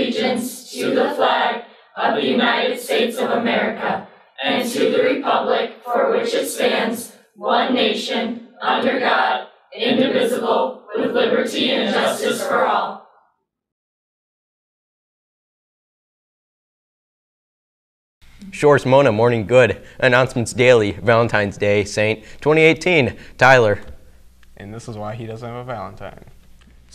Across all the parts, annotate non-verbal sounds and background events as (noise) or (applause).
allegiance to the flag of the United States of America and to the republic for which it stands, one nation, under God, indivisible, with liberty and justice for all. Shores Mona Morning Good, Announcements Daily, Valentine's Day, Saint 2018. Tyler. And this is why he doesn't have a Valentine.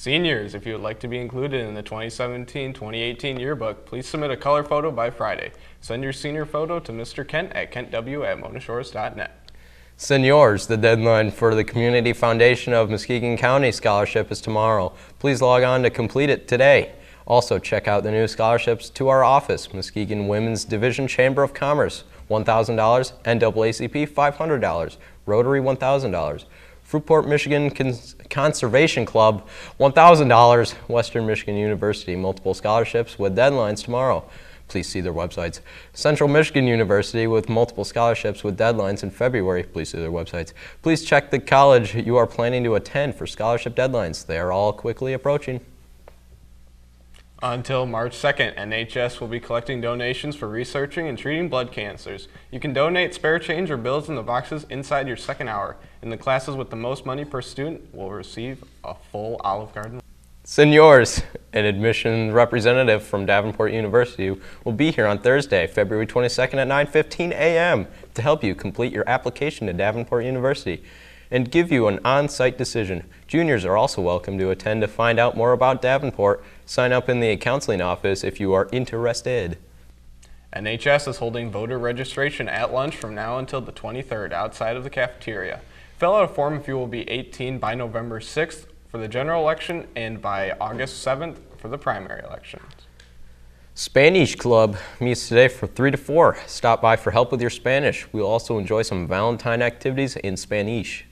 Seniors, if you would like to be included in the 2017-2018 yearbook, please submit a color photo by Friday. Send your senior photo to Mr. Kent at kentw at monashores.net. Seniors, the deadline for the Community Foundation of Muskegon County Scholarship is tomorrow. Please log on to complete it today. Also, check out the new scholarships to our office, Muskegon Women's Division Chamber of Commerce, $1,000, NAACP $500, Rotary $1,000. Fruitport, Michigan Cons Conservation Club, $1,000. Western Michigan University, multiple scholarships with deadlines tomorrow. Please see their websites. Central Michigan University with multiple scholarships with deadlines in February. Please see their websites. Please check the college you are planning to attend for scholarship deadlines. They are all quickly approaching. Until March 2nd, NHS will be collecting donations for researching and treating blood cancers. You can donate spare change or bills in the boxes inside your second hour. And the classes with the most money per student will receive a full Olive Garden. Seniors, an admissions representative from Davenport University will be here on Thursday, February 22nd at 9.15 a.m. to help you complete your application to Davenport University and give you an on-site decision. Juniors are also welcome to attend to find out more about Davenport. Sign up in the counseling office if you are interested. NHS is holding voter registration at lunch from now until the 23rd outside of the cafeteria. Fill out a form if you will be 18 by November 6th for the general election and by August 7th for the primary elections. Spanish Club meets today from 3 to 4. Stop by for help with your Spanish. We'll also enjoy some Valentine activities in Spanish.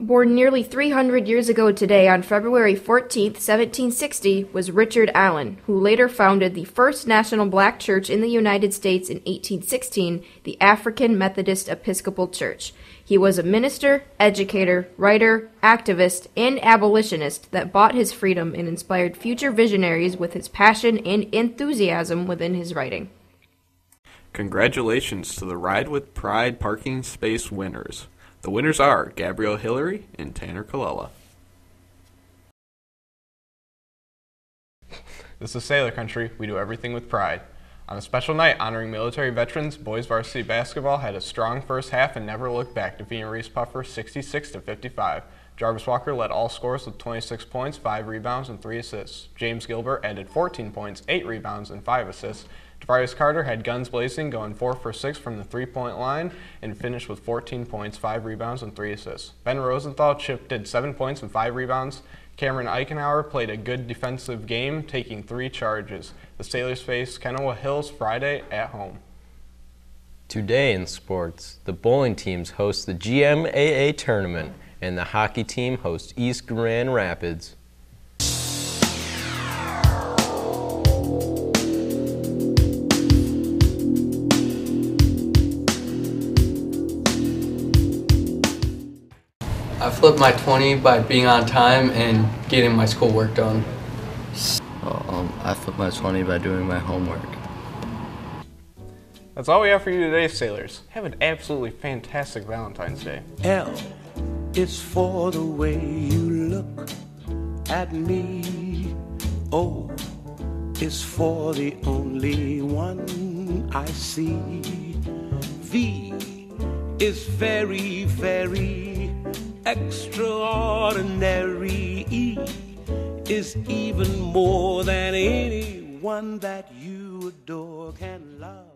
Born nearly 300 years ago today on February 14, 1760, was Richard Allen, who later founded the first national black church in the United States in 1816, the African Methodist Episcopal Church. He was a minister, educator, writer, activist, and abolitionist that bought his freedom and inspired future visionaries with his passion and enthusiasm within his writing. Congratulations to the Ride with Pride parking space winners. The winners are Gabrielle Hillary and Tanner Colella. (laughs) This is Sailor Country. We do everything with pride. On a special night honoring military veterans, boys varsity basketball had a strong first half and never looked back, defeating Reeths-Puffer 66 to 55. Jarvis Walker led all scores with 26 points, 5 rebounds, and 3 assists. James Gilbert added 14 points, 8 rebounds, and 5 assists. Devarius Carter had guns blazing, going 4 for 6 from the three point line, and finished with 14 points, 5 rebounds, and 3 assists. Ben Rosenthal chipped in 7 points and 5 rebounds. Cameron Eichenauer played a good defensive game, taking 3 charges. The Sailors face Kenowa Hills Friday at home. Today in sports, the bowling teams host the GMAA tournament, and the hockey team hosts East Grand Rapids. I flipped my 20 by being on time and getting my schoolwork done. Um, I flipped my 20 by doing my homework. That's all we have for you today, sailors. Have an absolutely fantastic Valentine's Day. L is for the way you look at me. O is for the only one I see. V is very, very extraordinary. E is even more than anyone that you adore can love.